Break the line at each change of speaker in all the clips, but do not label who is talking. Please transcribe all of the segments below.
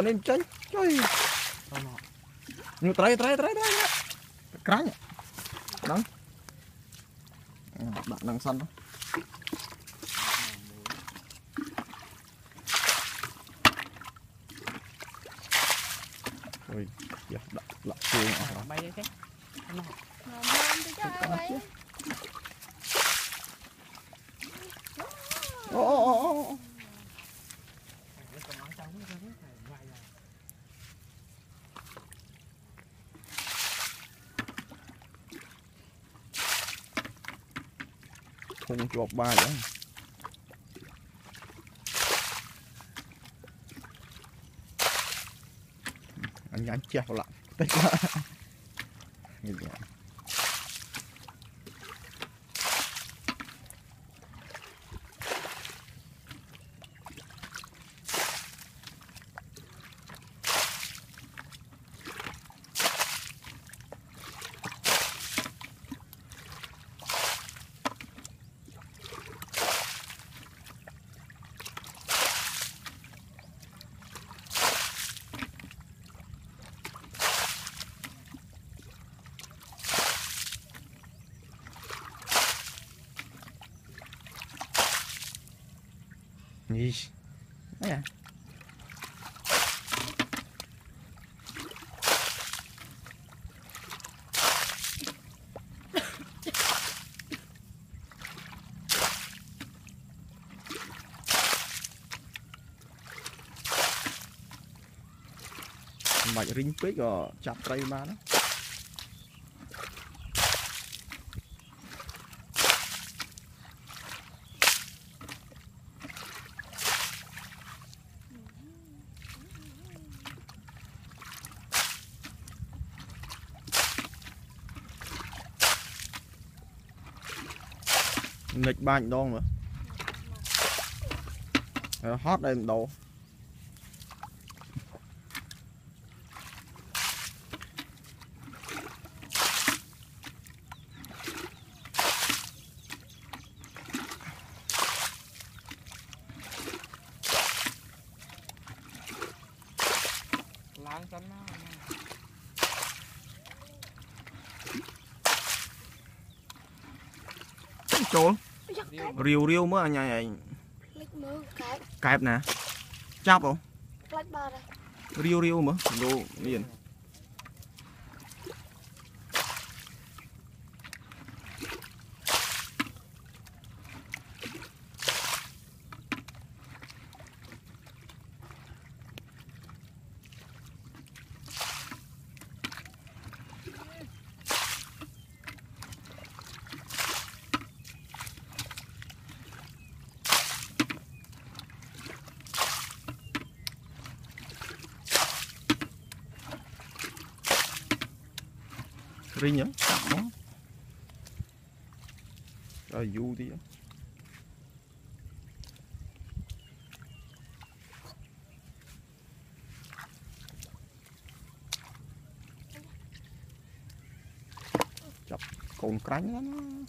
ខ្លួ
នឯងចេញចុយនេះត្រីត្រីត្រីត្រីក្រាញ់ដល់ដាក់នឹងសិនទៅ ជាប់បាចហ្នឹងអញញ៉ាំចេះប្រឡាក់តិចនេះយ៉ា នេះអីយ៉ា មិនបាច់រីងពេកក៏ចាប់ត្រីបានណានិចបាញ់ដងមើលហើយហត់ដែរម្ដង
láng cắn nó
ចូល
យកកែប
រាវរាវមើលអញឯង
ភ្លេចមើលកែប
កែបណាចាប់អូ
ផ្លាច់បាត់ហើយ
រាវរាវមើលលោមាន រីងហ៎ចាប់មកឲ្យយូរទៀតចាប់ កូនក្រាញ់ណា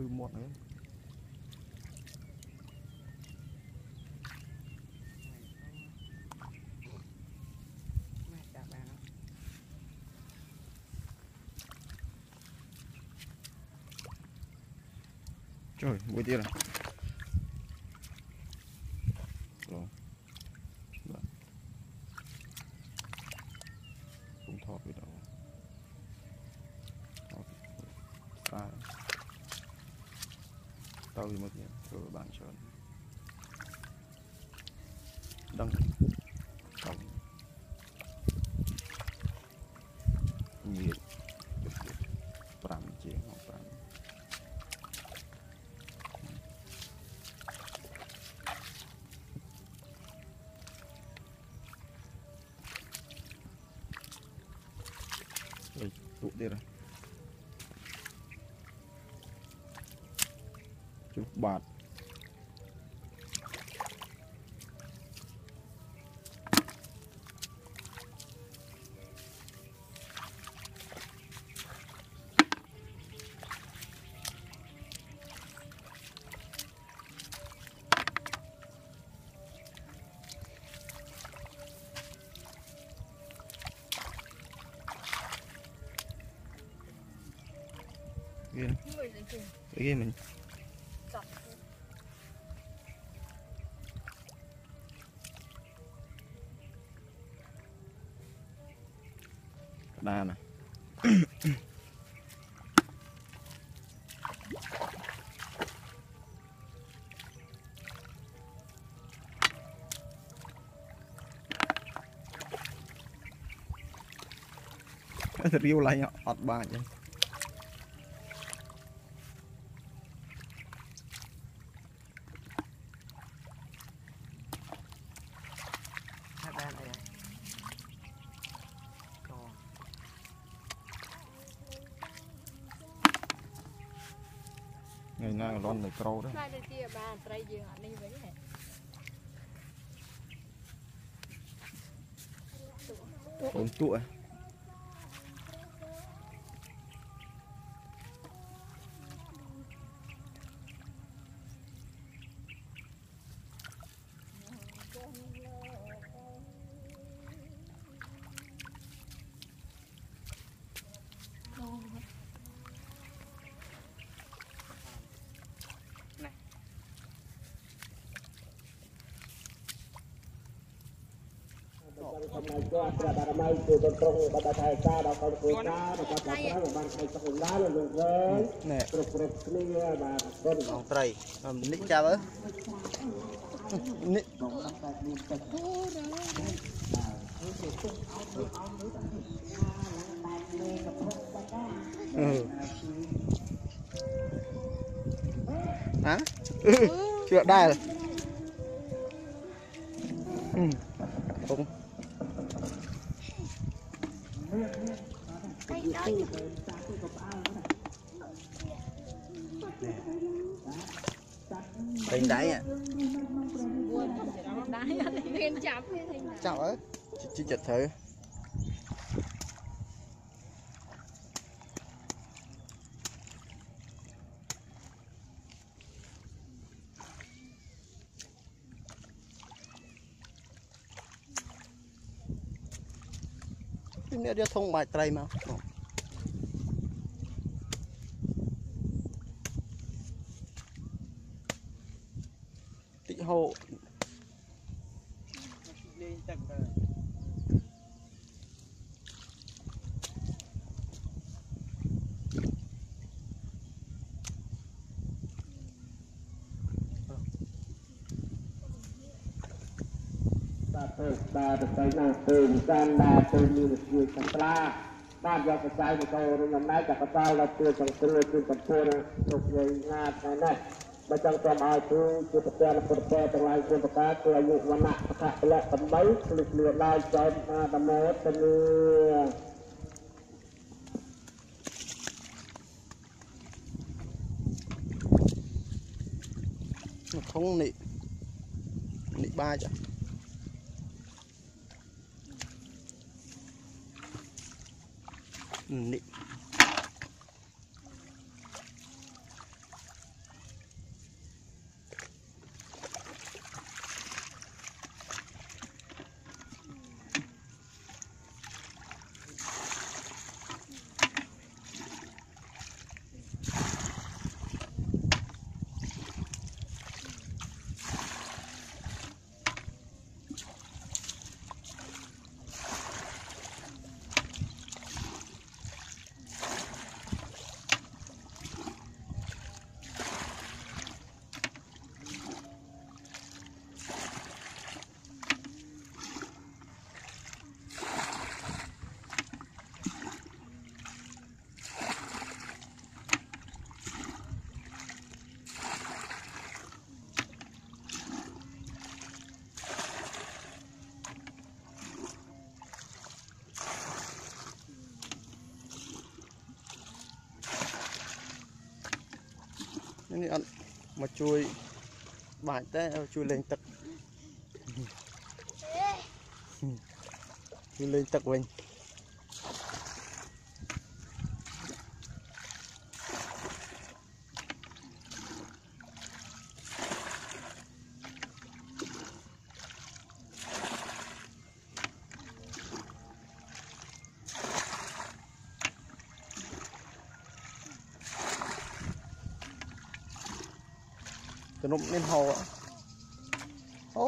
គឺមុតហ្នឹងចុយមួយទៀតហ្នឹង Để mình? Ba nè. Thật yêu lại ọt ba vậy nay lon này trâu đó
ខ្លាចដូចជាបានត្រីយើងអត់នេះវិញហ៎
ổn tụa
សម្ដែ គាត់ព្រះបារមីគឺបត្រង់បាត់តែការដល់កូនគូតារបស់ព្រះបានឲ្យសុខឡានលោកវិញគ្រប់គ្រប់គ្នាបាទកូន
បងត្រីនេះចាប់អើនេះ
បងតែមានទឹកគូ
រ៉ាអឺជឿដែរ Nếu đi thông bài tray mà Tị
បាទទៅបាទទៅណាទៅសានណាទៅមានជួយសក្លាបាទយកកសែមកទៅរំណែកកសលដល់ជួយសង្គ្រោះជួយកំពូលទុកយាយណាតណែបើចង់សូមឲ្យគឺជាប្រទានពុទ្ធពរទាំងឡាយគុណប្រការគឺអាយុវណ្ណៈបកពលៈ8គ្លឹកលឿដល់ចោតអាតមោទនី
nó không nị nị ba chả Ừ, nịnh នេះអត់មកជួយបាច់តែឲ្យជួយលេងទឹកជួយលេងទឹកវិញ ទំនប់មានហោអូ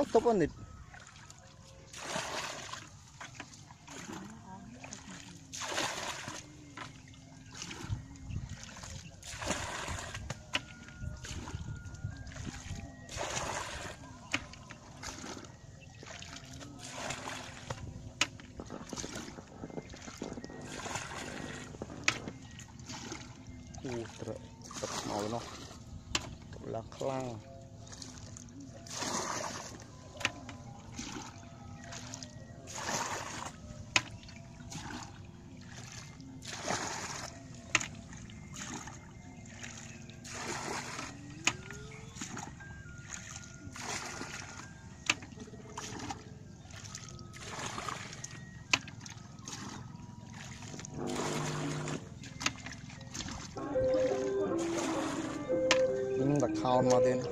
នឹ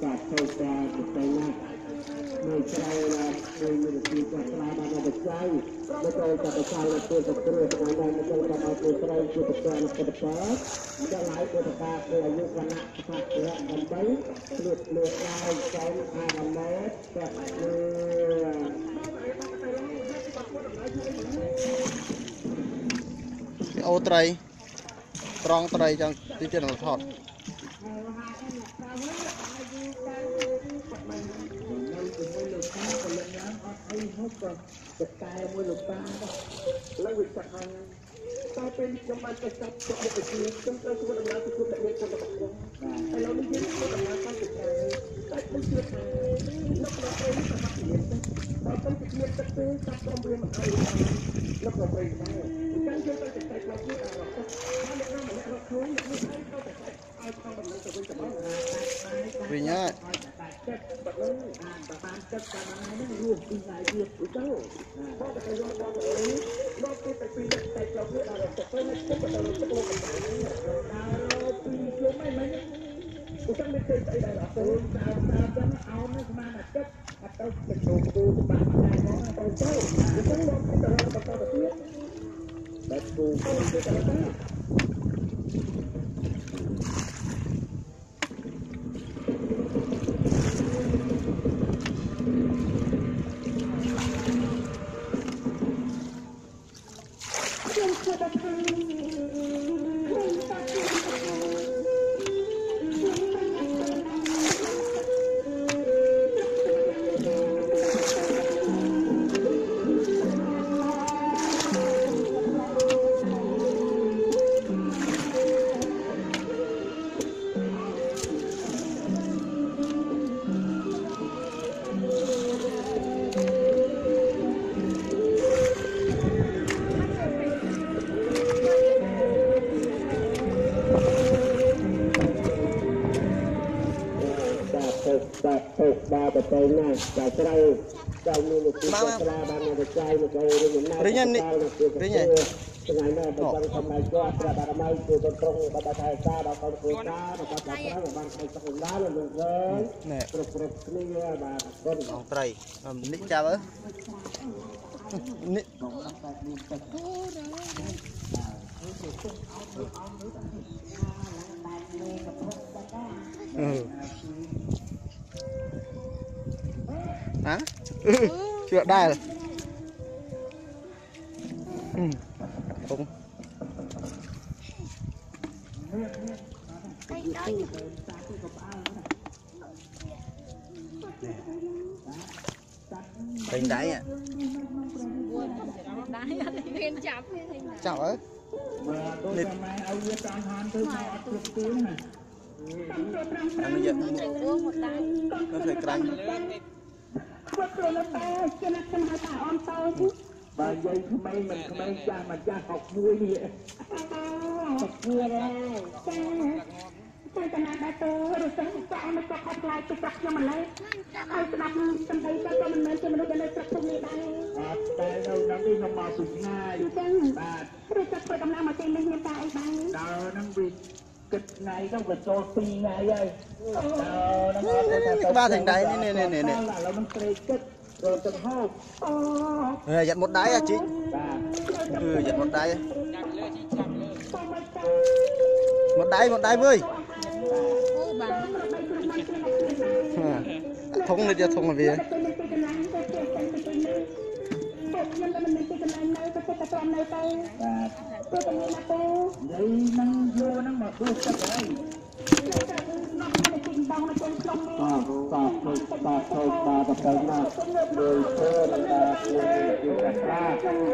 សាធុសាធុសាធុទៅណាមួយក្រោយណាមួយមានទីចាស់ស្លាបានបច្ច័យមកចូលទៅបច្ច័យទៅទៅគ្រួថ្ងៃណាមកចូលទៅឲ្យគូក្រោយជាប្រព័ន្ធកិច្ចការដល់ហើយពុទ្ធកាគឺអាយុវណ្ណៈសត្វៈដើម្បីលួតលួតឡើងចែកអារម្មណ៍តែគឺ
អូត្រីត្រង់ត្រីចង់ទីទៀតនឹងថត
អីហូបក៏ទៅតែមួយលោកតាឡើយវាចាក់ហើយតើពេលខ្ញុំបានទៅចាប់ជក់មុខវិជ្ជាខ្ញុំត្រូវធ្វើដំណើរទៅជួបអ្នកមានគុណរបស់ខ្ញុំហើយឥឡូវនេះយើងធ្វើដំណើរទៅទៅតែខ្ញុំជឿថាលោកលោកអីសម្រាប់ជាបើទៅជាទឹកទេចាប់ក្រុមវាមិនឲ្យលោកលោកអីដែរអញ្ចឹងយើងទៅតែខ្លាចនេះអារម្មណ៍ហើយអ្នកណាម្នាក់រកខ្លួនអ្នកនេះឲ្យទៅតែឲ្យខំដំណើរទៅវិញទៅមក
វិញហើយ
ចិត្តបើបានបើបានចិត្តតាមណានឹងរួមពីថ្ងៃទៀតទៅបើទៅរកបងអូនដល់ទៅទៅពីតែចូលវាដល់ទៅទៅនៅចិត្តទៅទៅទៅដល់ពីជុំមិនមិនឧស្សាហ៍មិនទៅស្អីដល់អត់ទៅតាមតាមចឹងអោនស្មានអាចិត្តអត់ទៅទៅចូលទៅបាក់បានហ្នឹងទៅទៅអញ្ចឹងបងទៅរកបន្តទៅទៀត
បែបគូទៅទៅទៅ គាត់ព្រះបារមីគឺទៅត្រង់បបថៃសាដល់កូនគ្រួសារដល់បាត់ប្រាំបានឲ្យសុខឡើងលោកវិញ
ណែ
គ្រប់គ្រប់គ្នាបាទអរគុណ
ហងត្រីនេះចាប់អើនេះអឺហ៎ជឿដែរអឺគង់ពេញដៃហ៎
đáy nên chập thế thành nào
ចាប់អើ
បាទ ដូចតែម៉ែឲ្យវាតាមហានទៅមកអត់គ្រប់ទីណា
អានេះយក
chạy uống một đáy
នៅធ្វើក្រាញ់
បាទយាយក្មេងមិនក្មេងចាស់មកចាស់61នេះ
តែកណាដែរទៅរសឹងចាក់មកគាត់ខ្លាយទៅប្រាប់ខ្ញុំម្លេះឲ្យស្ដាប់សំដីទៅក៏មិនមែនជាមនុស្សដែលនៅស្រុកភូមិនេះដែរ
អត់តែនៅក្នុងនេះខ្ញុំមកពីឆ្ងាយ
អញ្ចឹង
បាទ
ឬក៏ធ្វើដំណើរមកទីនេះមានតែអីដែរ
ដល់ហ្នឹងវាគិតថ្ងៃទៅវាចូល2ថ្ងៃហើយដល់ហ្នឹងអត់ទៅថា
ក្បាលទាំងដៃនេះនេះនេះនេះ
ឥឡូវហ្នឹងត្រេកគិតរត់ទៅហូប
អូ
ហេយ៉ាត់មុតដៃអាជី
បាទ
គឺយ៉ាត់មុតដៃ
ចាំលើជីចាំលើ
មុតដៃមុតដៃវើយ
ô bà
ធុងនេះយកធុងមកវា
ទៅទីកន្លែងទៅទីទៅទីនេះពួកខ្ញុំក៏មិនមានទីកន្លែងនៅទៅតែត្រង់នៅទៅ
បាទ
ព្រោះតែមានណាទៅ
និយាយហ្នឹងយកហ្នឹងមកដួសទឹកហើយ
មកទៅទីបងមកចូលក្នុងនេះ
បាទបាទទៅបាទទៅបាទទៅណាដោយ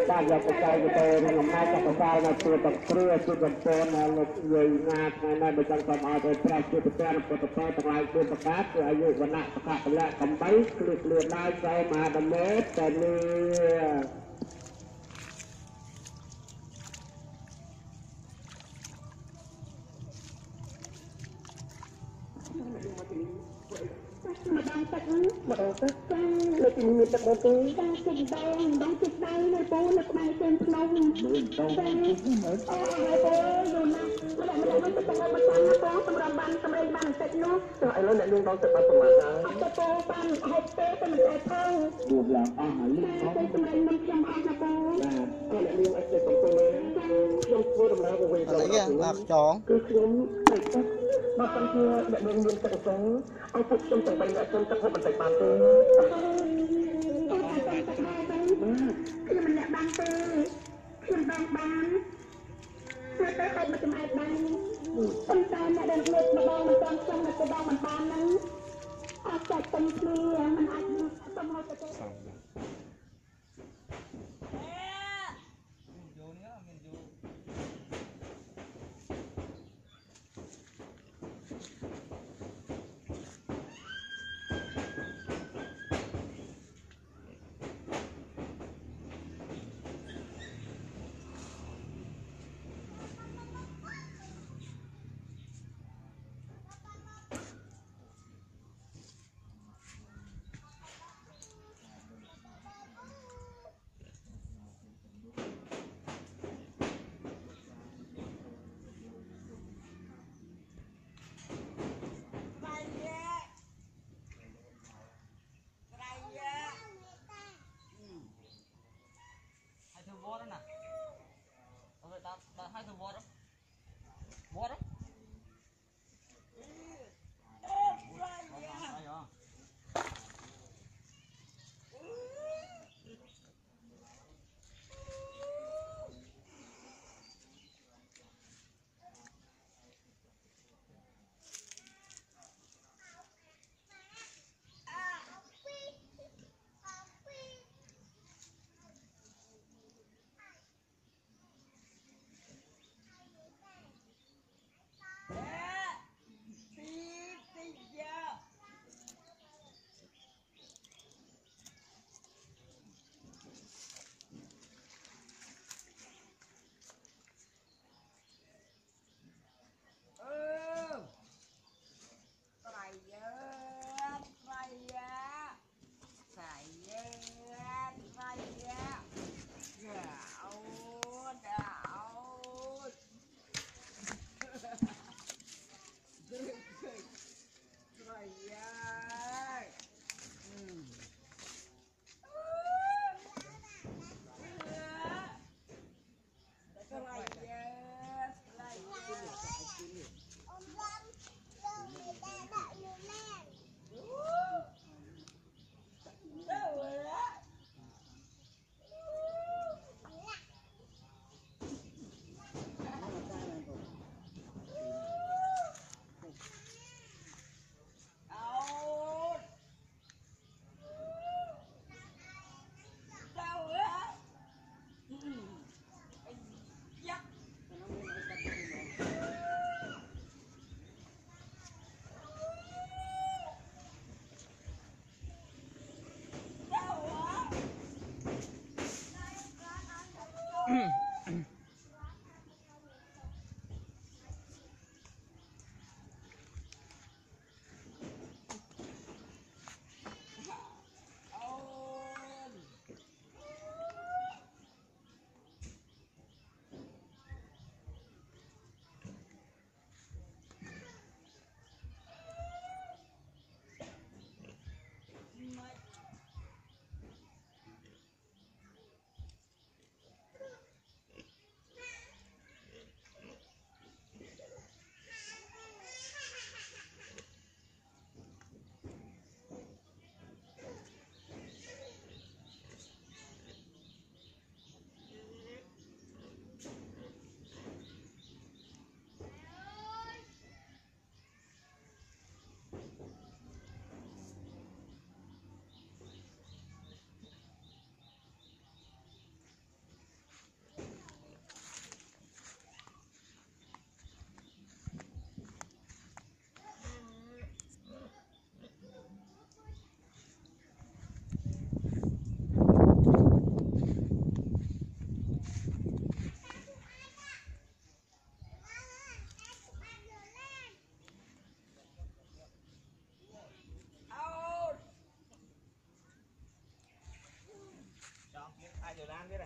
បាទយកបច្ច័យទៅនឹងអំណាចចក្រសាលនៅទូទាំងគ្រឿទូទាំងពនលោកយាយណាថ្ងៃនេះបើចង់តាមឲ្យទៅប្រាជ្ញាពុទ្ធរពុទ្ធបទាំងឡាយគុណប្រកាសគឺអាយុវណ្ណៈសកលៈកំបីគ្លៀកគ្លៀដៅចៅមហាដមេតនី
ម្ដងទឹកម្ដងទឹកចាលើទីមានទឹកដល់ទីចាទីដងម្ដងទឹកដៃនៅពូនៅក្បែរជើងភ្នំ
ដូចទៅ
ចាអូហើយពូយូរណាស់ម្ល៉េះម្ល៉េះនឹងទៅតាមមកតាមណាបងសម្រាប់បានសម្រេចបានបន្តិចនោះ
ឥឡូវអ្នកនាងដងទឹកបានប្រមាណហើយ
អត់ទៅពូបានហូបទេតែមិនដែរផង
ដួសឡើងអស់ហើយលី
តែ
ផង
សម្រេចមិនខ្ញុំអស់ណាពូ
បាទអរអ្នកនាងអត់ទេកំពុងខ្ញុំធ្វើដំណើរទៅវិញ
អត់អីឡាប់ចង
គឺខ្ញុំតែទឹកបើសិនជាអ្នកនាងមានទឹកអញ្ចឹងឲ្យពួកខ្ញុំទាំងបីអ្នកខ្ញុំទឹកហូបបន្តិចបានទេខ្ញុំមិនអ្នកបានទេខ្ញុំបានបានតែតែហូបមកចំអែតបានប៉ុន្តែអ្នកដែលលើកម្ដងមិនទាន់ខ្ញុំនៅទៅដល់មិនបានហ្នឹងអត់ចាច់ពេញគ្នាមិនអាចសុំហូបទៅទេ
យូរនេះមានយូរ ហើយធ្វើវត្តណាអត់ ដល់ដ 越南对吧？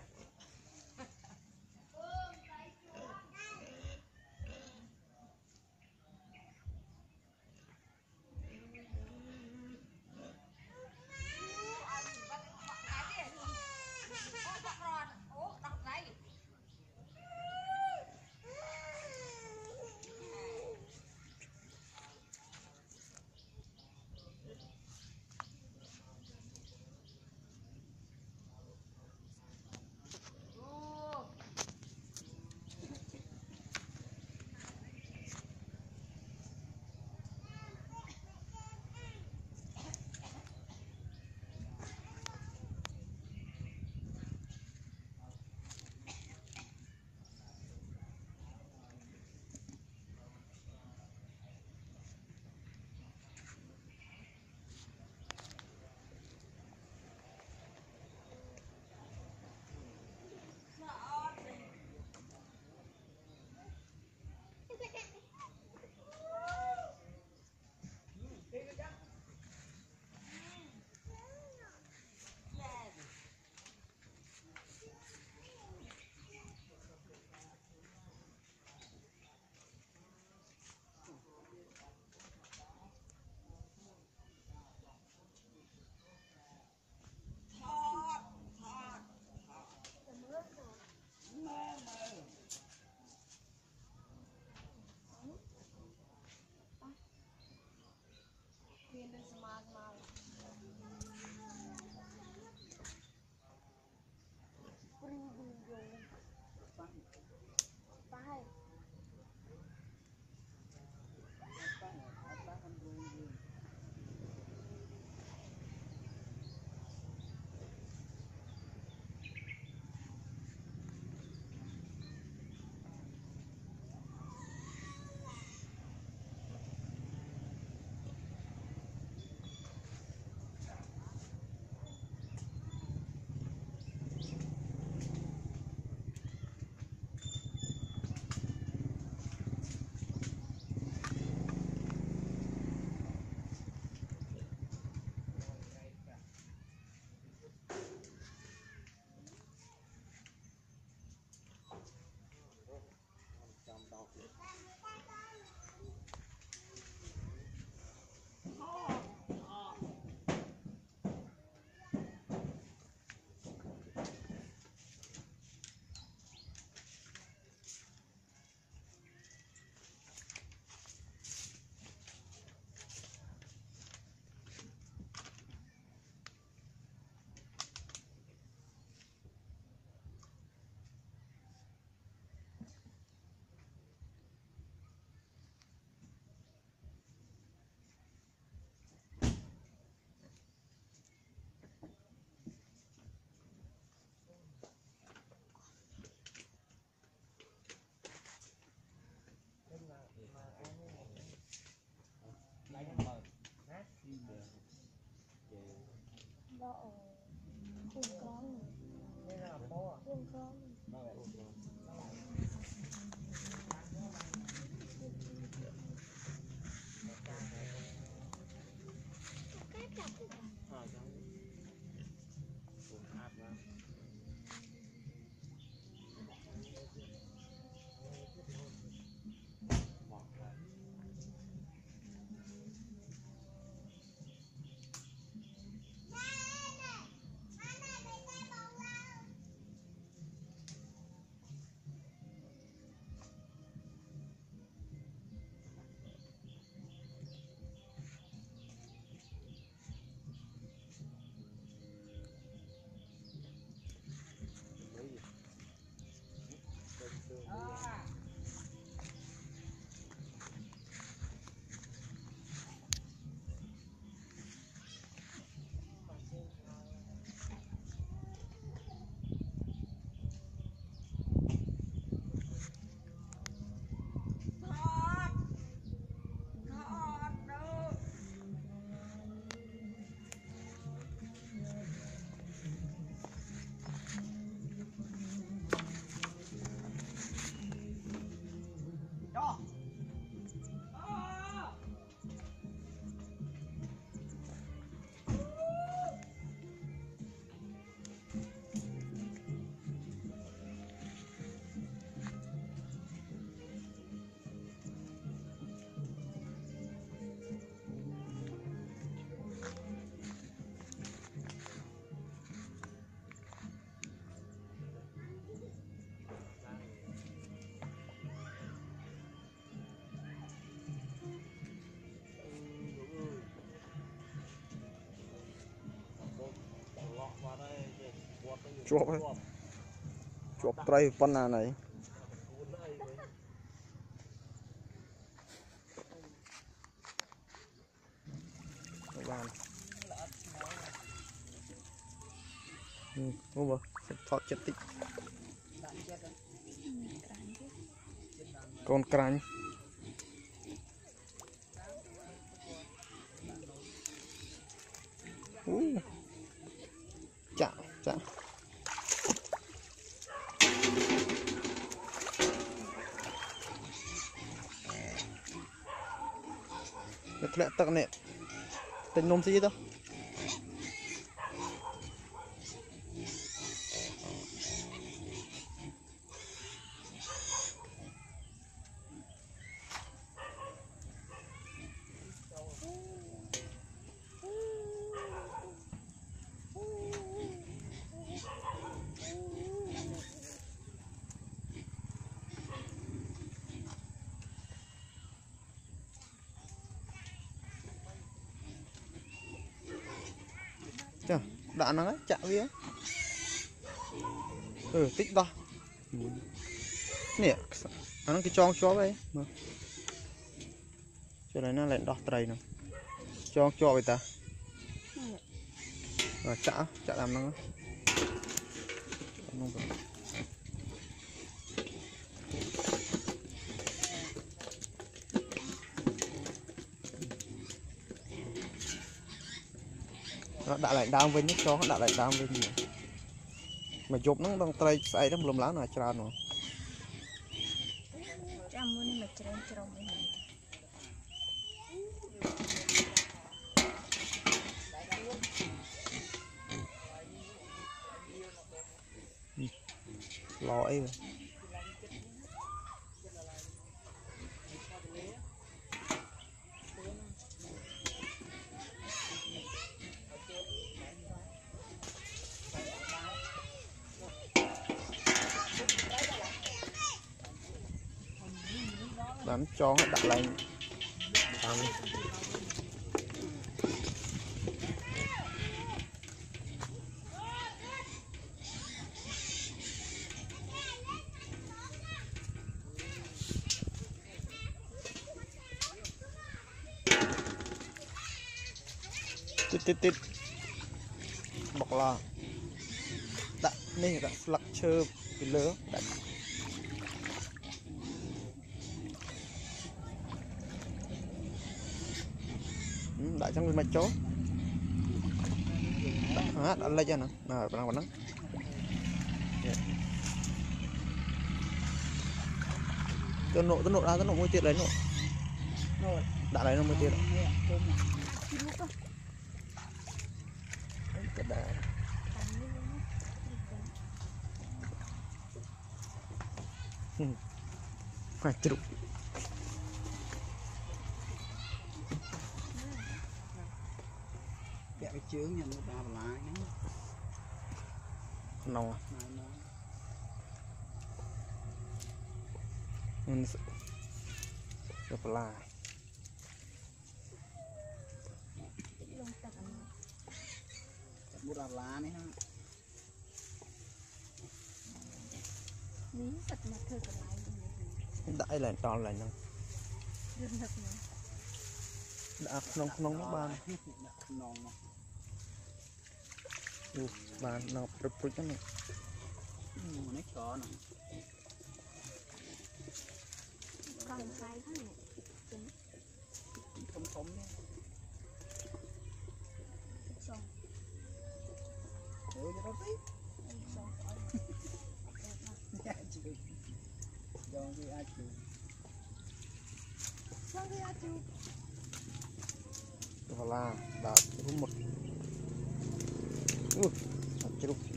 không có. Không có.
ជាប់ហើយជាប់ត្រីប៉ុណ្ណាណៃបានហឹមអូមើលថតចិត្តតិចកូនក្រាញ់អូចាក់ចាក់ Nó ធ្លាក់ទឹកនេះ ទិញនំស៊ីទៅចាដាក់ ហ្នឹងហើយចាក់វាអឺតិចដោះនេះអាហ្នឹងគេចងជាប់ហើយមើលចុះឡើយណាឡើងដោះត្រីហ្នឹងចងជាប់ឯតាអាចាក់ចាក់តាមហ្នឹងហ្នឹង ដាក់ឡើងដើមវិញចងដាក់ឡើងដើមវិញមកយប់ហ្នឹងដល់ត្រីស្អែកហ្នឹងលំឡើងណាច្រើនហ្មង đánh cho nó đặt lên Tạm. tít tít tít. Bọc là đặt này đặt lắc chơ cái lỡ đặt chó đã lấy cho nó nào bạn nào bạn nó tôi nộ tôi nộ ra, tôi nộ mua tiền lấy nộ. Đã lấy nó
mua tiền នេះ
đại lại tròn lại nó
យើងនឹកមក
đã không không nó ban
ដាក់ខ្នងមក
u ban nó prut prut nó
នេះកហ្នឹង
កោខ្លាយហ្នឹង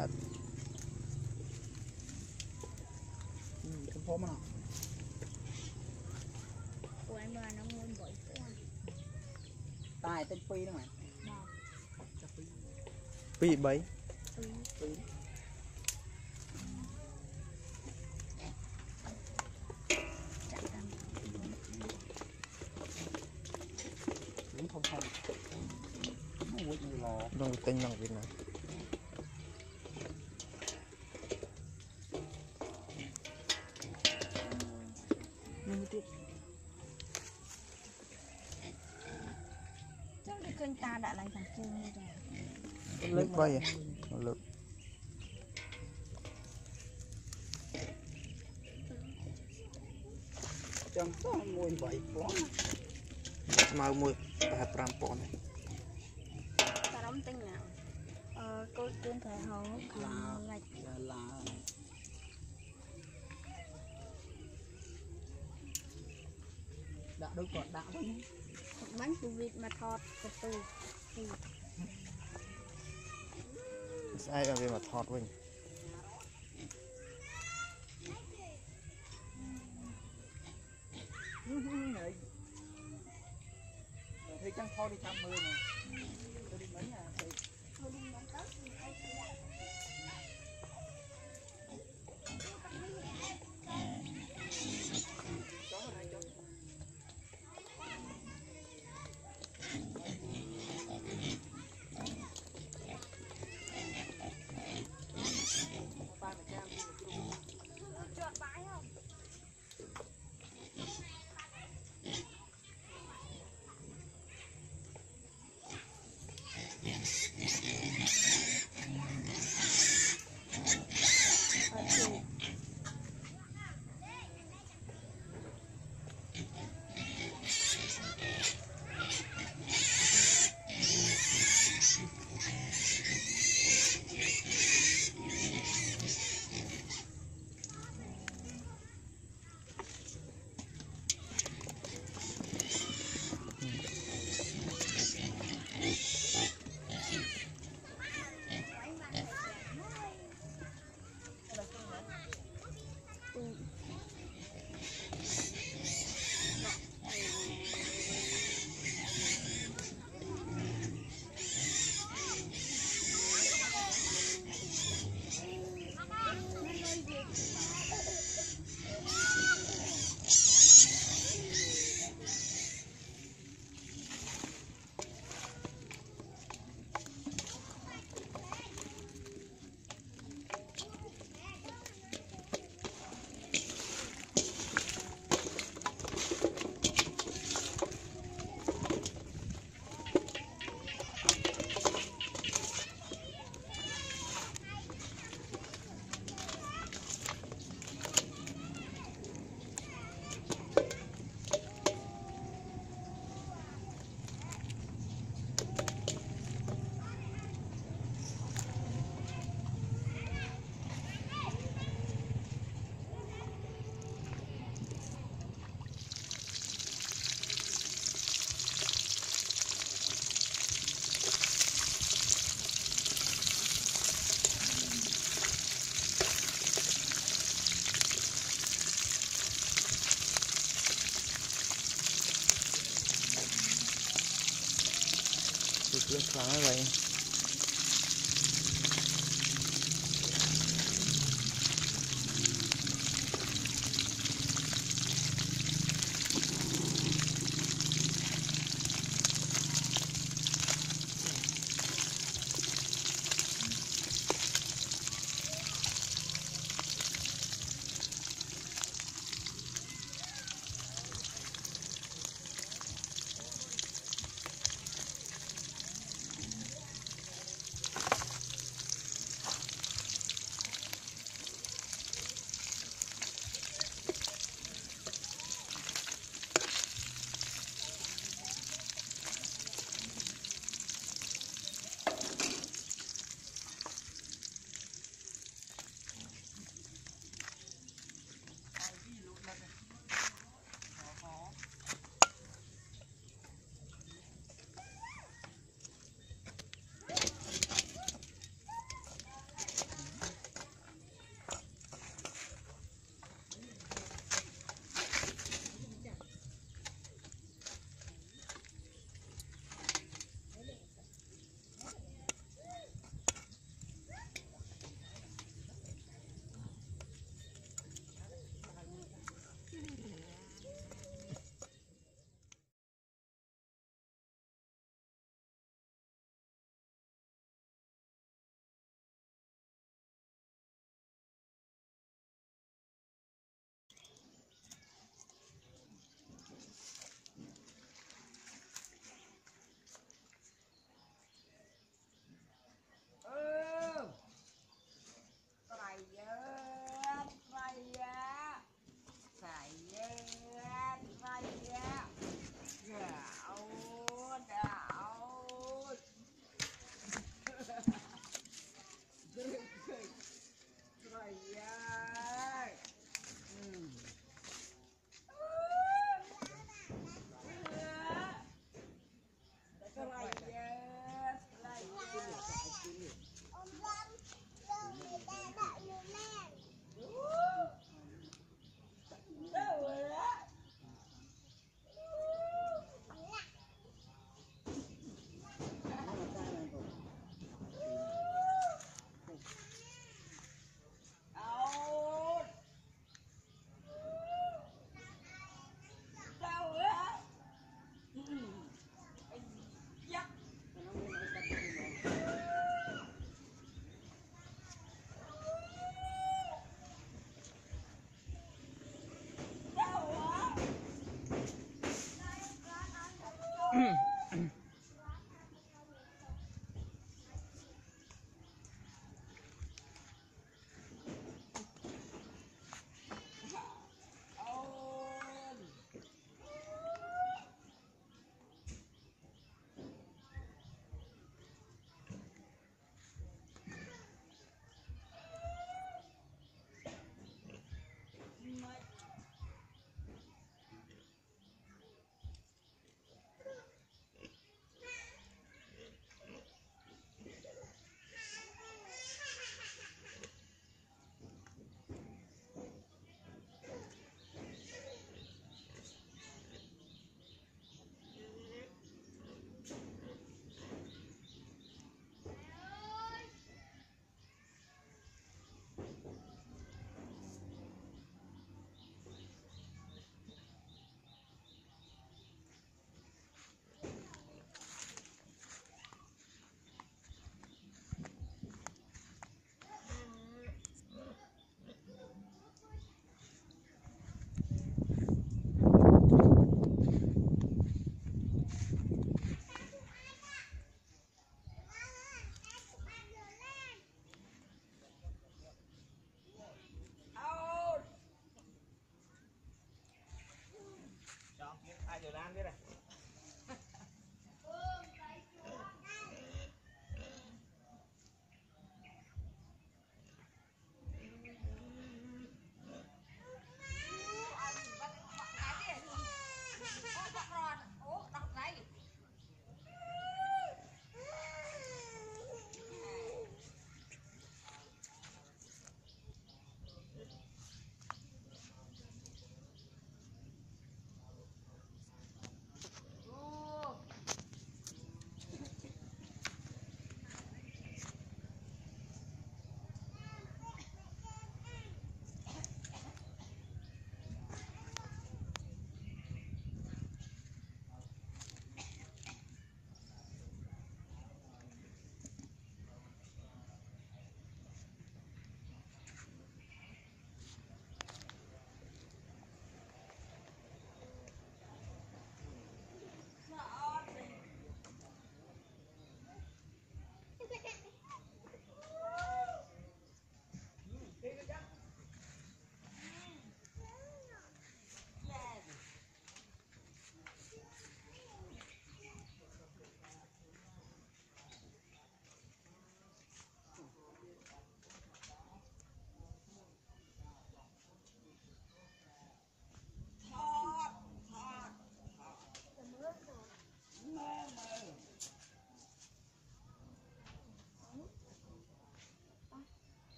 that. Mm,
come home tên
Pi đó mày. Pi 7. ឃើញតាដាក់ឡើងខាងជើងនេះចា
លើក3ហ៎លើក
ចឹងទៅមួយ8ប៉ុណ្ណ
ស្មៅមួយប្រហែល5ប៉ុន
តារំទិញណាអឺកូនជឿនប្រហោខាងឡាច់
ឡាឡាដាក់ដូចគាត់ដាក់វិញ
បាញ់ពូវិតមកថតកពើពី
ស្អែកឲ្យវាមកថតវិញ
ហើយធ្វើចឹងថត đi ចាំមើល
ពីគ្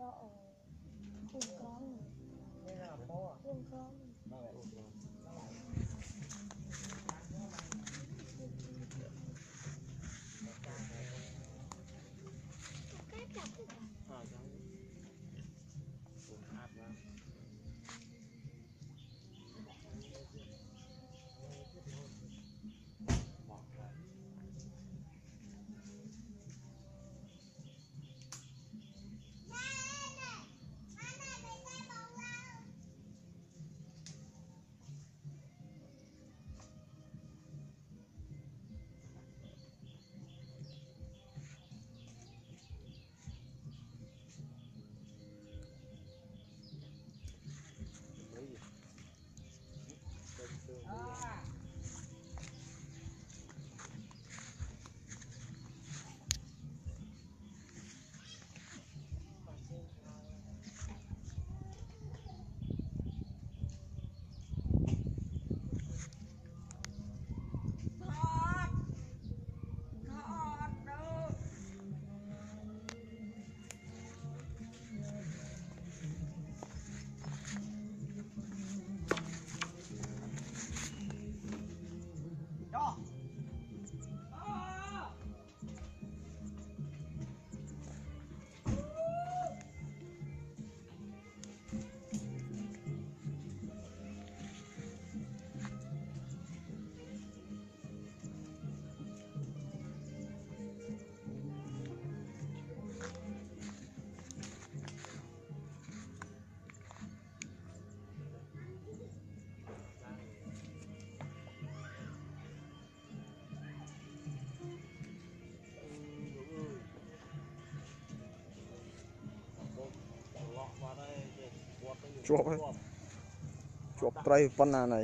រឿងខ្លាំ Chuột ấy. Chuột tray ប៉ុណ្ណាណៃ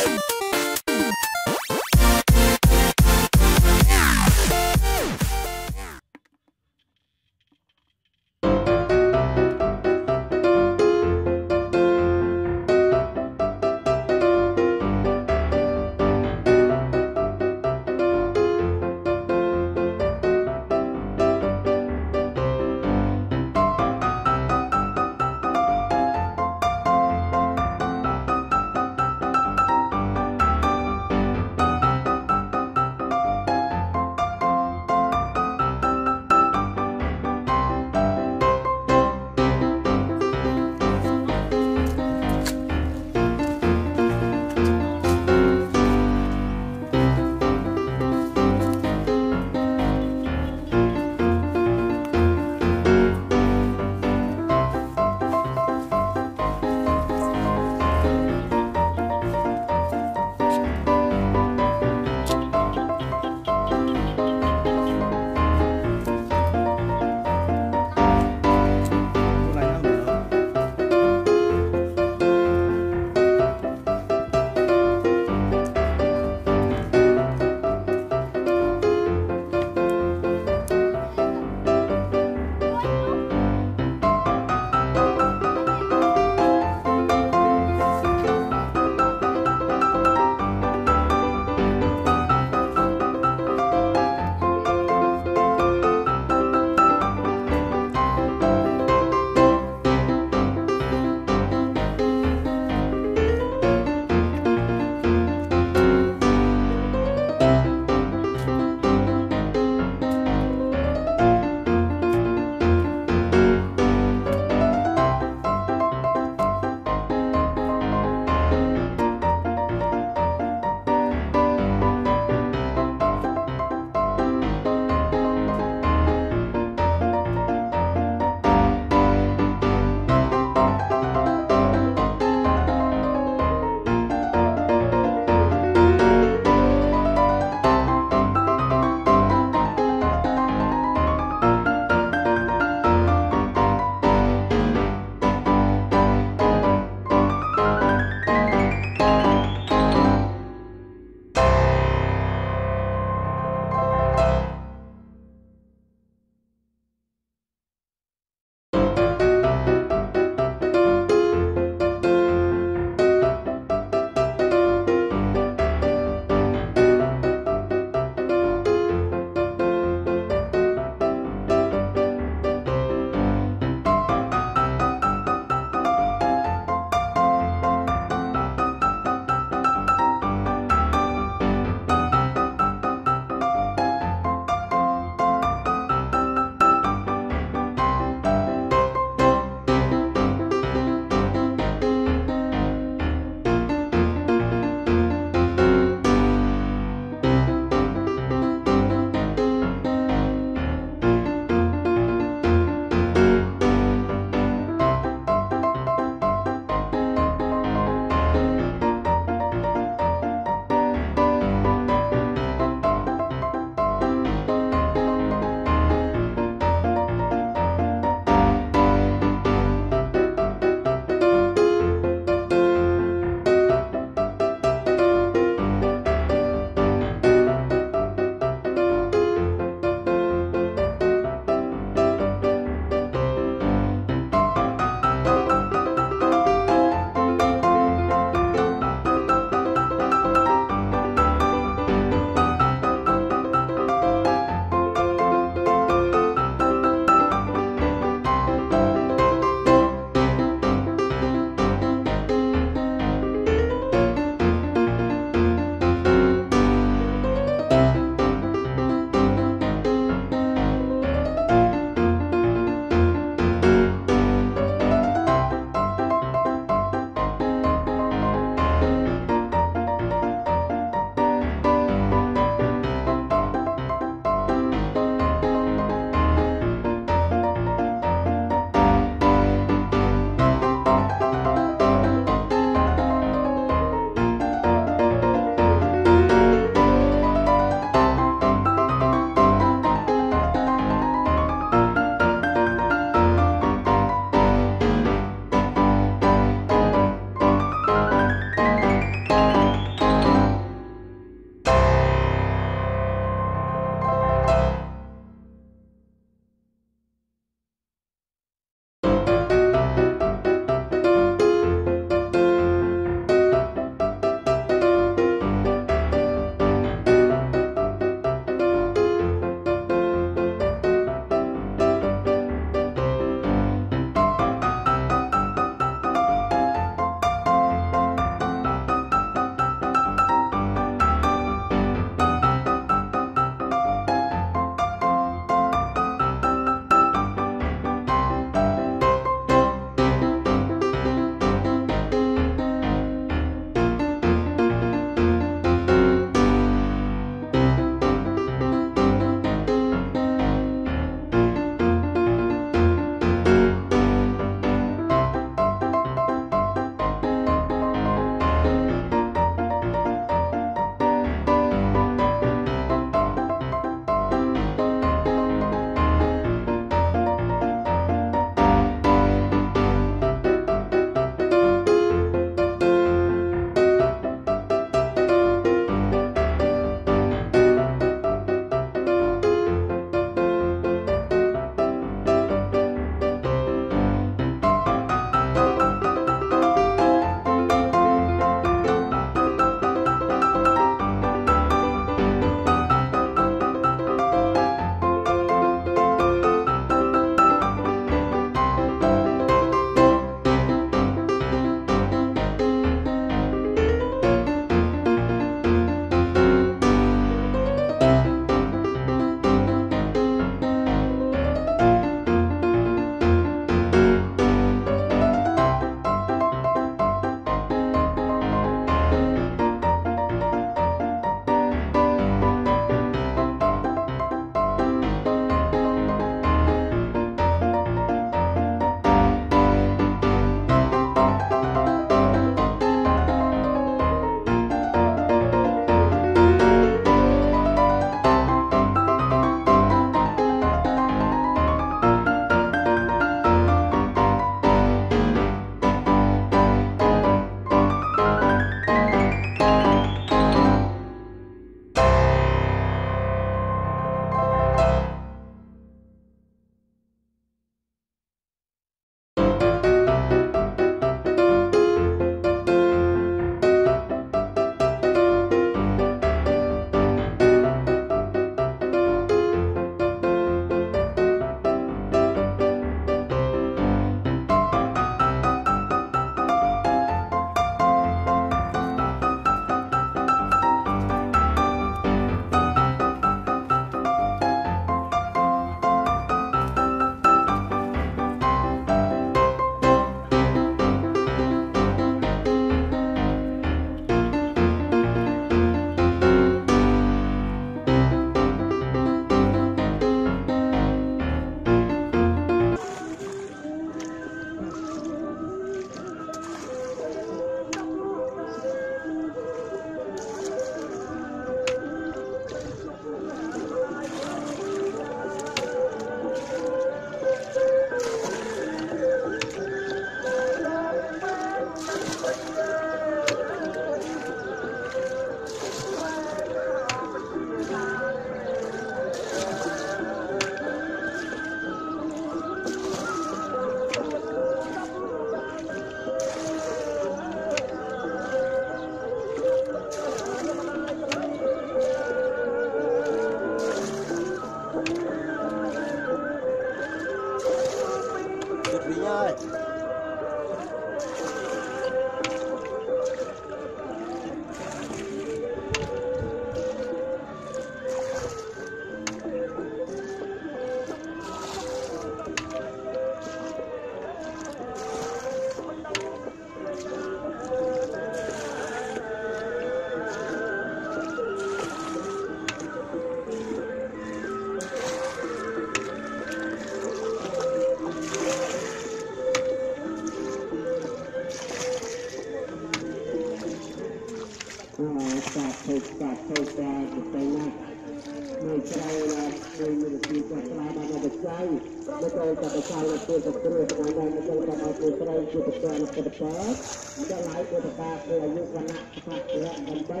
ទៅទៅគ្រួថ្ងៃនេះមកចូលចាប់ឲ្យស្រីជាប្រព័ន្ធពុទ្ធសាសនាដល់ហើយពុទ្ធសាសនាអាយុវណ្ណៈស្ថាបៈដើម្បី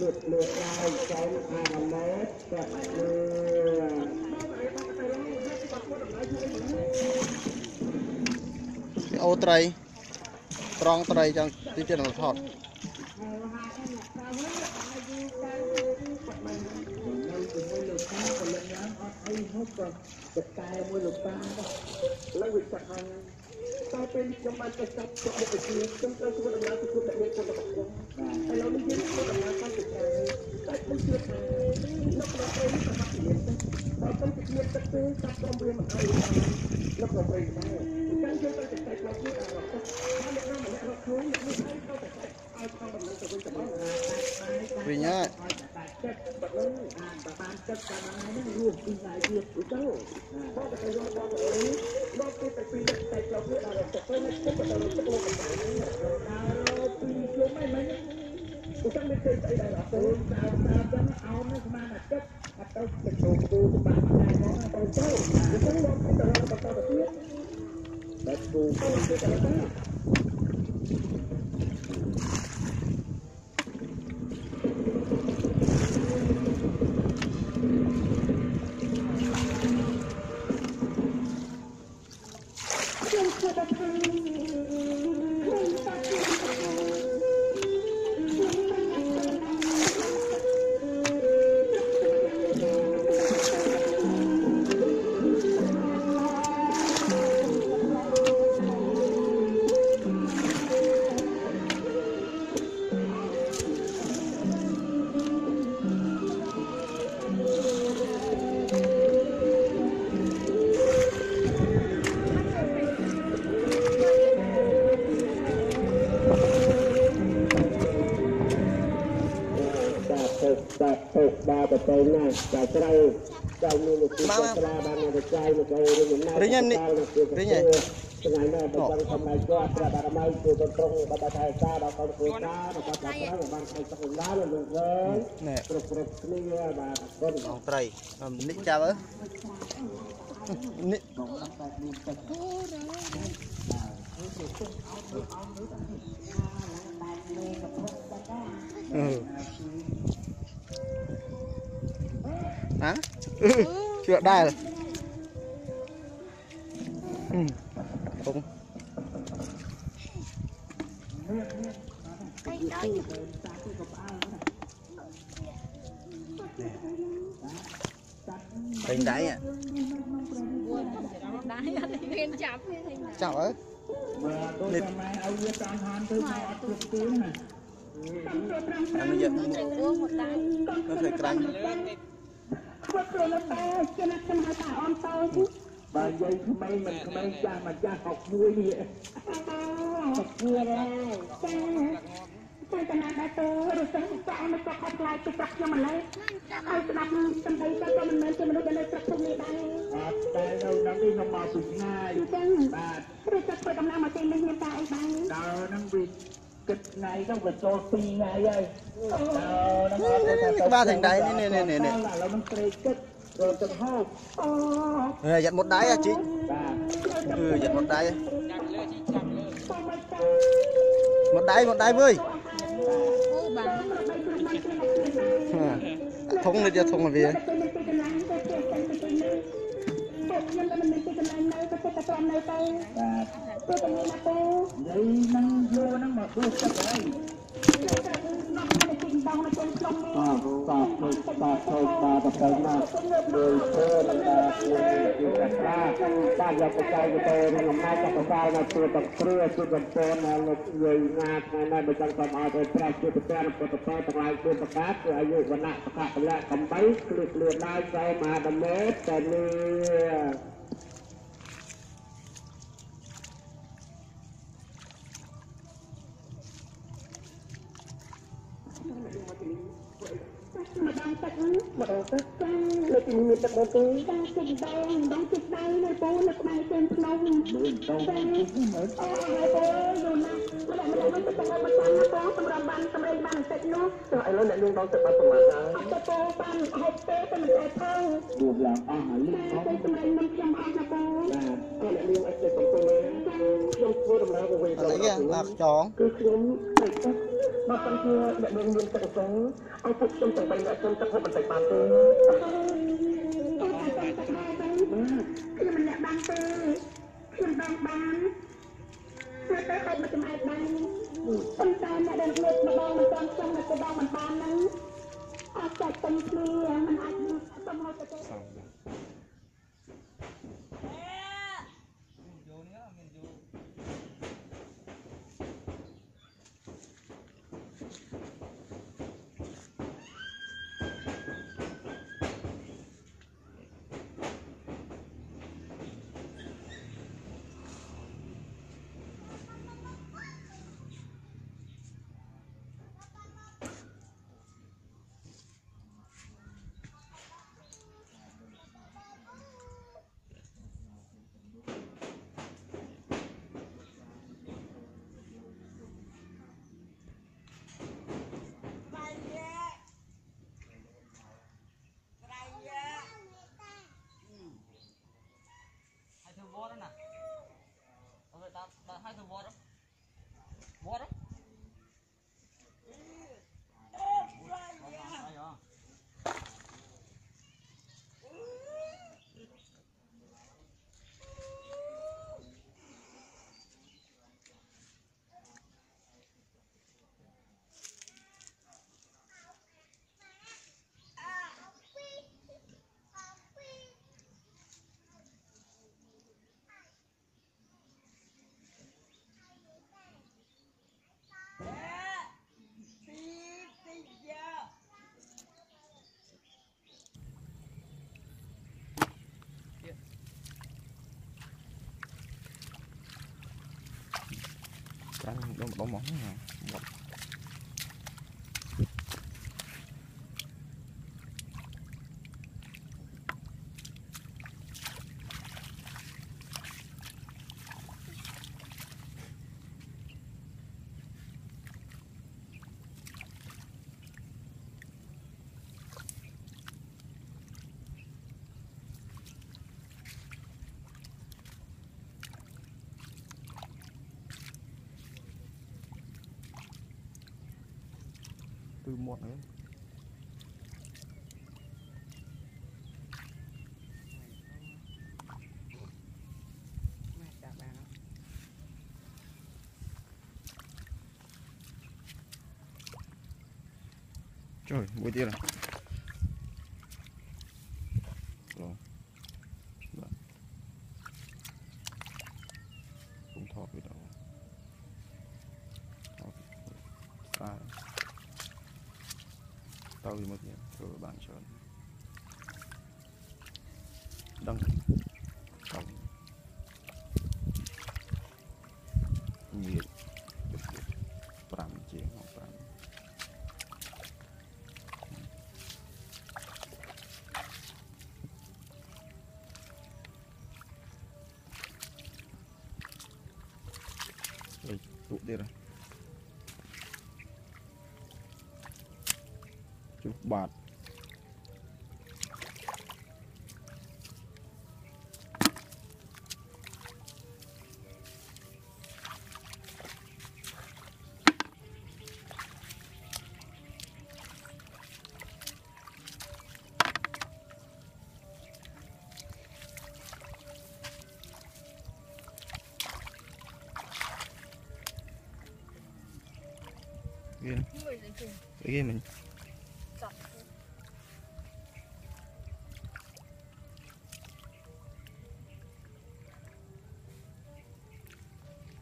លួតលួតឡើងចែងអារម្មណ៍តែលើ
cái ô ត្រីត្រង់ត្រីចឹងទីទៀតនឹងថត
จ ចកែមួយលោកតាឥឡូវវាចាក់ហើយតែពេលខ្ញុំបានទៅចាប់គ្រប់មុខវិជ្ជាខ្ញុំត្រូវធ្វើដំណើរទៅគ្រប់តែមួយគាត់របស់ខ្ញុំឥឡូវនេះយើងធ្វើដំណើរ
ទៅច
កែតែខ្ញុំជឿថាលោកលោកឯងសម្រាប់ជំនាញតែខ្ញុំទៅទៀតទឹកទៅចាប់ក្រុមវាមិនអីលោកលោកឯងដែរចាំខ្ញុំទៅចកែខ្លួនគឺដល់របស់ខ្ញុំតែអ្នកណាម្នាក់រកខ្លួនអ្នកនេះឯងទៅចកែឲ្យខ្ញុំដំណើរទៅវិញទៅមកវិញហើយ ទៅអានប្រហែលចិត្តតាមថ្ងៃនេះរួមពីថ្ងៃទៀតទៅបងទៅយកបងទៅលោកទៅទៅពីតែចូលទៅដល់ទៅទៅទៅទៅទៅទៅដល់ពីជុំមិនមិនឧស្សាហ៍មិនទៅស្អីដល់ទៅតាមតាមចឹងអោនស្មានអាចិត្តអត់ទៅទៅចូលទៅបានតែមកទៅទៅទៅទៅទៅទៅទៀតបាត់គូទៅទៅទៅ ង់សម្ដែងគាត់ព្រះបារមីគឺទៅត្រង់បបថៃសាដល់កូនគូសាដល់បាត់ប្រាំបានឲ្យសុខណាស់លោកវិញ
nè
គ្រប់គ្រប់គ្នាបាទគុណ
ông ត្រីនិចចាប់អើនិចអឺហ៎ជឿដែរហឹមពុំ
Đây đây.
ពេញដៃហ៎
Đấy, viên chắp như thế này.
ចាប់អើ
នេះឲ្យវាតាមហានទៅមកអត់គ្រប់ទីណា
អា នេះយក
Chừng uống một đáy.
នៅស្រីក្រាញ់
ធ្វើខ្លួនទៅជាអ្នកខ្ញុំហៅថាអនតូច
បើនិយាយក្មេងមិនក្មេងចាស់មកចាស់61នេះ
វាដែរចាតែតំណាដែរទៅរសឹងចាក់មកក៏ខុសខ្លាយពីប្រាក់ខ្ញុំម្លេះឲ្យស្ដាប់សំដីទៅក៏មិនមែនជាមនុស្សដែលនៅស្រុកភូមិនេះដែរ
អត់តែនៅនឹងនេះខ្ញុំមកពីឆ្ងាយ
អញ្ចឹង
បាទ
ឬចាក់ធ្វើដំណើរមកទីនេះមានតែអីដែរ
ដើរហ្នឹងវាគិតថ្ងៃហ្នឹងវាចូល2ថ្ងៃហើយដើរហ្នឹងអត់ទៅថា
ក្បាលទាំងដៃនេះនេះនេះនេះ
ឥឡូវហ្នឹងត្រេកគិតរត់ទៅហូប
អូ
Nè, giật một đáy à chị
បាទ
ừ, giật một đáy
ចាំលើជីចាំលើ
một đáy một đáy với
អូបាទ
à, thúng đi cho thúng là vì
ទៅនៅទីកន្លែងទៅទៅទៅទីនេះពួកខ្ញុំតែមិនមានទីកន្លែងនៅទៅទៅតាមនៅទៅ
បាទ
ទៅទៅណាទៅ
និយាយហ្នឹងយកហ្នឹងមកដួសទឹកហើយ
នាំទៅទី បងនៅក្នុងក្រុមនេះ
តតទៅតទៅបាទទៅណាដោយធ្វើដំណើរខ្លួនជាកាបាទយកបច្ច័យទៅនឹងអំណាចកសាលនៅព្រោះតគ្រឿជាកំពន់ហើយលោកយាយណាថ្ងៃនេះបើចង់សូមឲ្យទៅប្រាស់ជាប្រធានពុទ្ធបរិស័ទទាំងឡាយគឺប្រកាសគឺអាយុវណ្ណៈសកលៈកំបីគ្លៀកលឿនដល់ទៅមហាដមេតតែនេះ
ម្ដងទឹកម្ដងទឹកចាលើពីមានទឹកមកទីចាជិះដងម្ដងជិះដៃនៅពូនៅក្បែរជើងភ្នំ
ដូចទៅ
ចាអូហើយពូយូរណាស់ម្ដងមិនទៅទៅមកតាមណាបងសម្រាប់បានសម្រេចបានបន្តិចនោះ
ចុះឥឡូវអ្នកនាងដល់ទឹកបានប្រមាណហើយ
អត់ទៅពោបានហូបទេតែមិនដែរផង
ដួលឡើងអស់ហើយលី
តែទៅសម្រេចមិនខ្ញុំអស់ណាបង
បាទក៏អ្នកនាងអាចទៅកំពុងខ្ញុំធ្វើដំណើរទៅវិញ
អត់អីទេឡាខ្ចង
គឺខ្ញុំទៅទឹកបើសិនជាអ្នកនាងមានទឹកអញ្ចឹងឲ្យពួកខ្ញុំទាំងបីអ្នកខ្ញុំទឹកហូបបន្តិចបានទេ
អូតែតែតែដែរទៅខ្ញុំមិនអ្នកបានទេខ្ញុំបានបានតែតែហូបមកចំអែតបានប៉ុន្តែអ្នកដែលលើកម្ដងមិនតាមខ្ញុំនៅទៅដងមិនបានហ្នឹងអត់ចាច់ពេញគ្នាมันអាចទៅមកទៅ
ចាញ់ដុំដុំម một nữa. Trời buổi tiệc này.
there. ghê
lắm ghê mình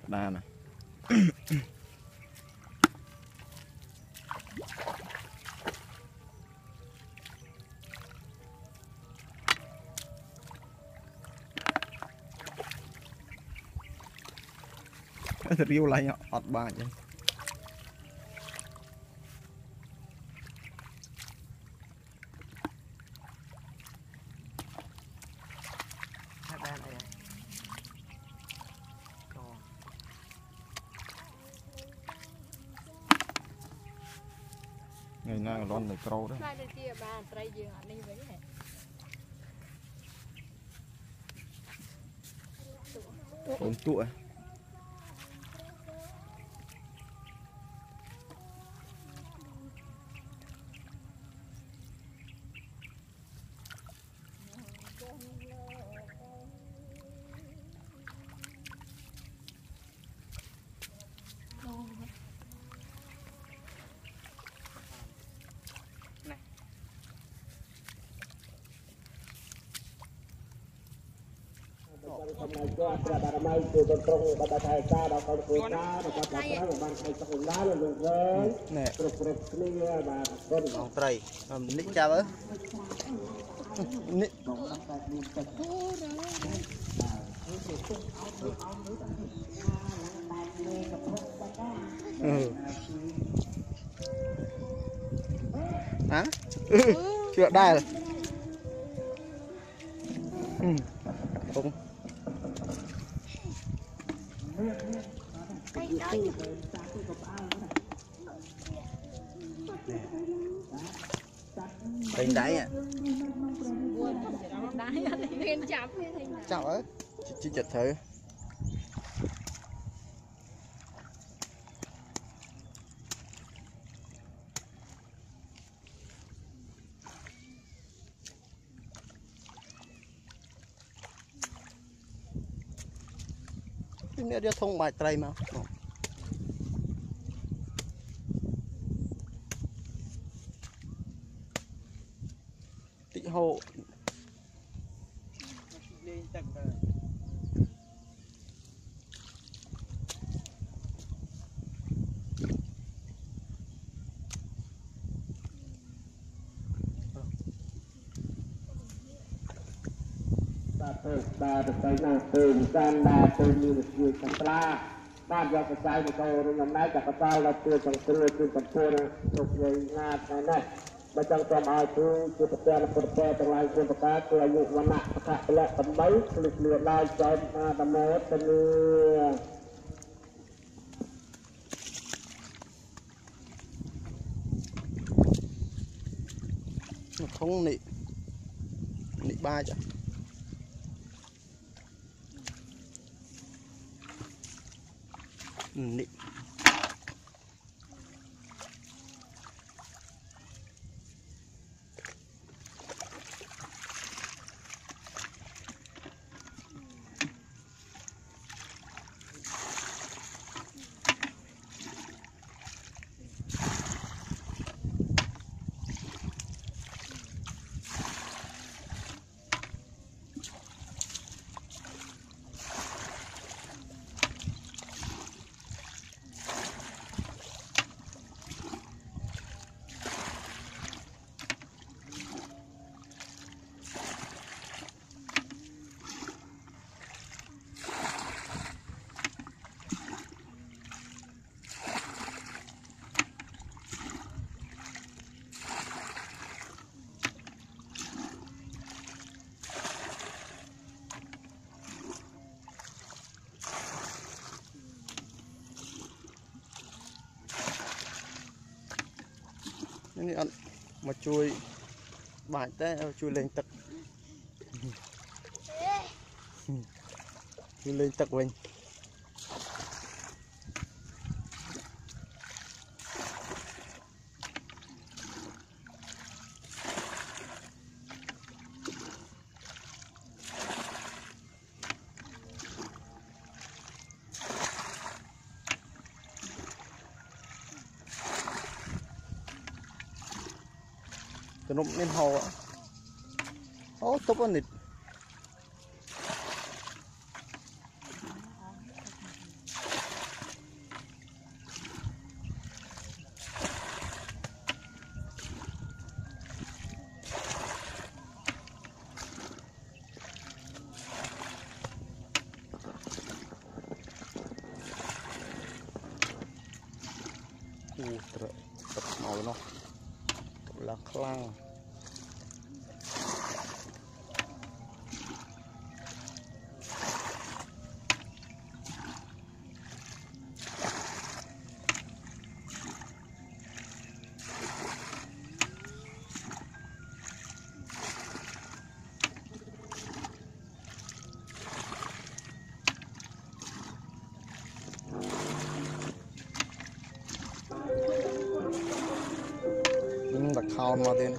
ba nè. Yêu lại ọt ba chứ ក៏លន់នៅក្រោដែរ
ខ្លាចដូចជាបានត្រីយើងអត់នេះវិញហ៎
កូនទួហ៎
ចំណាយជាប់ព្រះបារមីគឺត្រង់បដិថេការដល់កូនគ្រួសារដល់គាត់ប្រាស្រ័យបានឲ្យសុខសម្ដាលលោកវែង
ណែ
គ្រប់គ្រប់គ្នាបាទគុណ
អងត្រីនេះចាប់អើនេះអឺហ៎ជឿដែរ Chị, chị chật thử Cái này đeo thông bài tray mà Ồ. Tị hộ
លេ
បាទប្រស័យណាស់ពេញសានណាពេញមានជួយសំឡាបានយកប្រស័យមកចូលរឿងដំណើរចាក់កសលដល់ជួយចង្គ្រួជួយចង្គ្រួគ្រប់យ៉ាងណាថ្ងៃនេះបើចង់សូមឲ្យគឺជាប្រធានពុទ្ធពរទាំងឡាយគុណប្រការគឺអាយុវណ្ណៈសក្តិលៈ8គឺលឿនដល់ចោតអាតមោទនី
ក្នុងនេះនេះបាច់ 嗯你 Nó không nị Nị ba chứ Ừ, Nị Ini ăn mà chui bài té chui lên tật chui lên tật mình Tụi nó nên hồ á. Ô, tốt quá nịt.
খাওয়ার মাদেন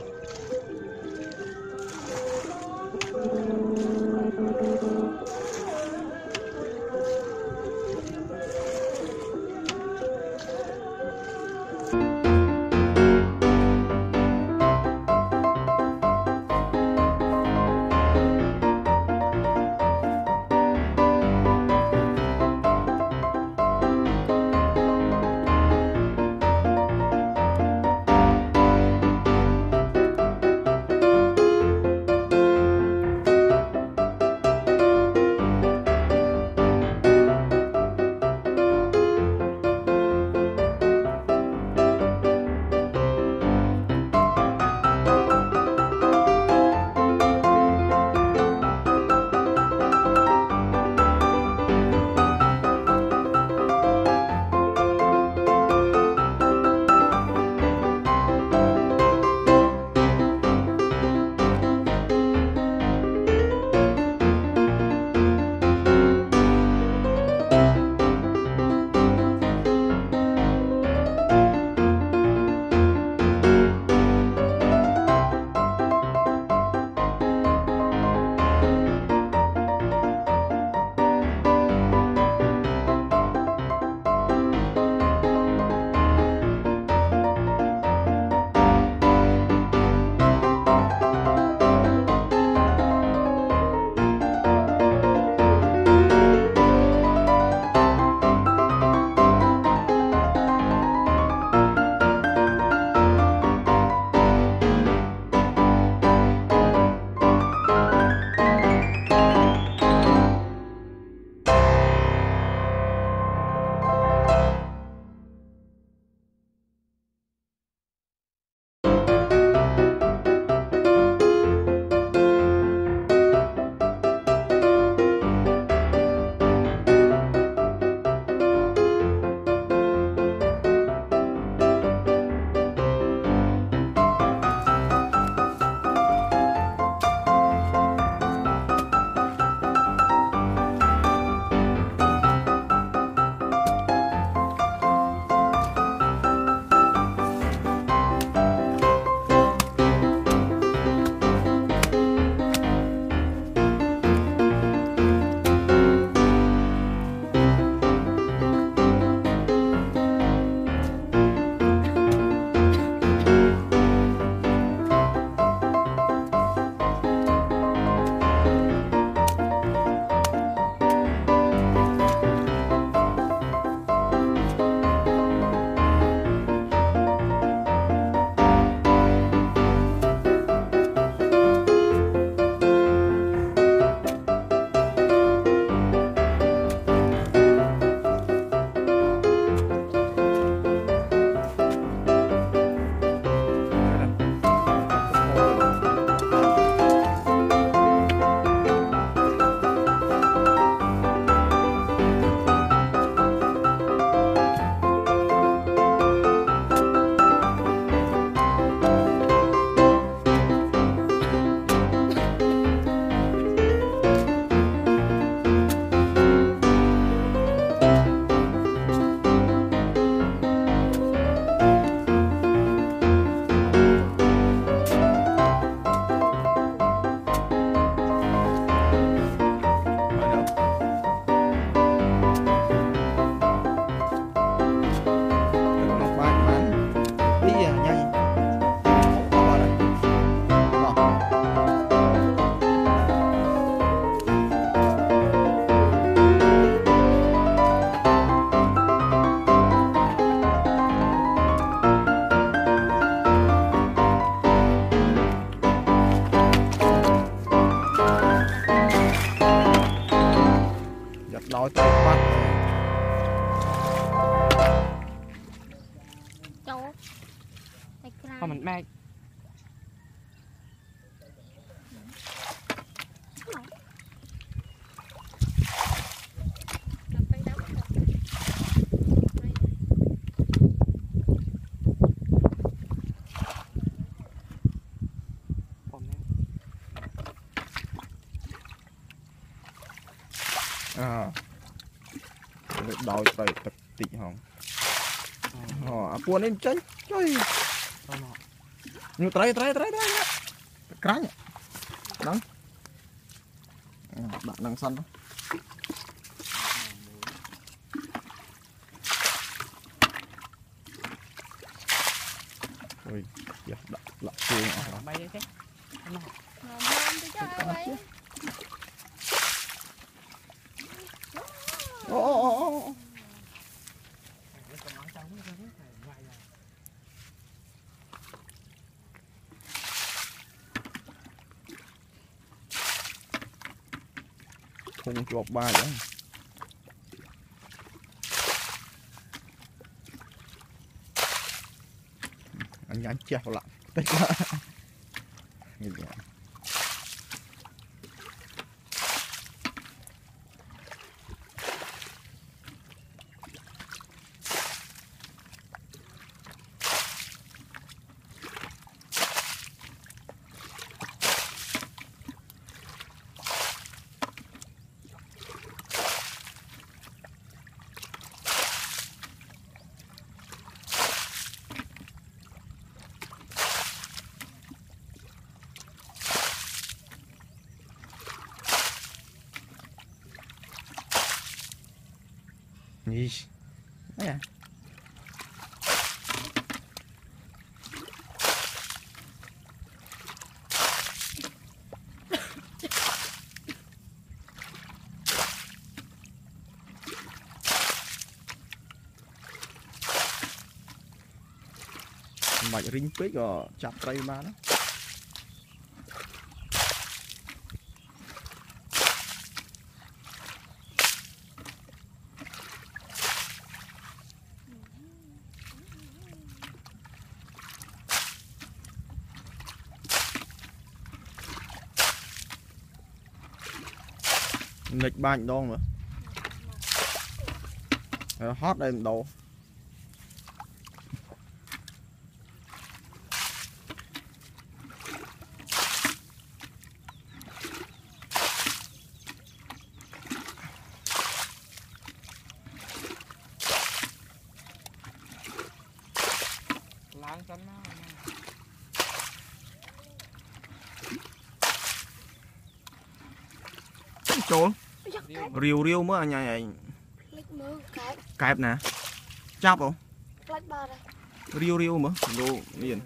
lên chân
chơi. Nhu trai trai trai trai. ជាប់បាច់ហ្នឹងអញញ៉ាំចេះប្រឡាក់តិចណានេះយ៉ា នេះអីអាមិនបា ច់រីងពេកក៏ចាប់ត្រីបានណា nghịch បាញ់ម្ដងមើលហើយហត់ឲ្យម្ដង
ឡើងសិនណា
ចូល
Giật cái
រាវរាវមើលអញឯង
lít mưa cái
កែបណាចាប់អូ
lít bờ đây
រាវរាវមើលលោមាន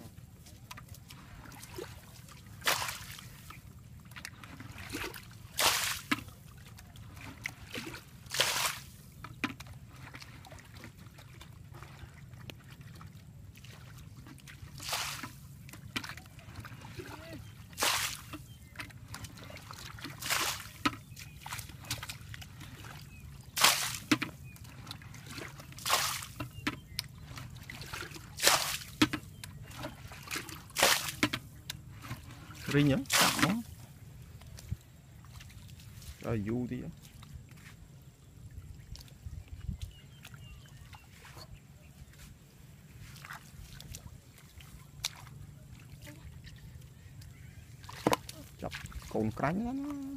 រីងហ៎ចាប់មកឲ្យយូរទីហ៎ចាប់កូនក្រាញ់ហ្នឹងណា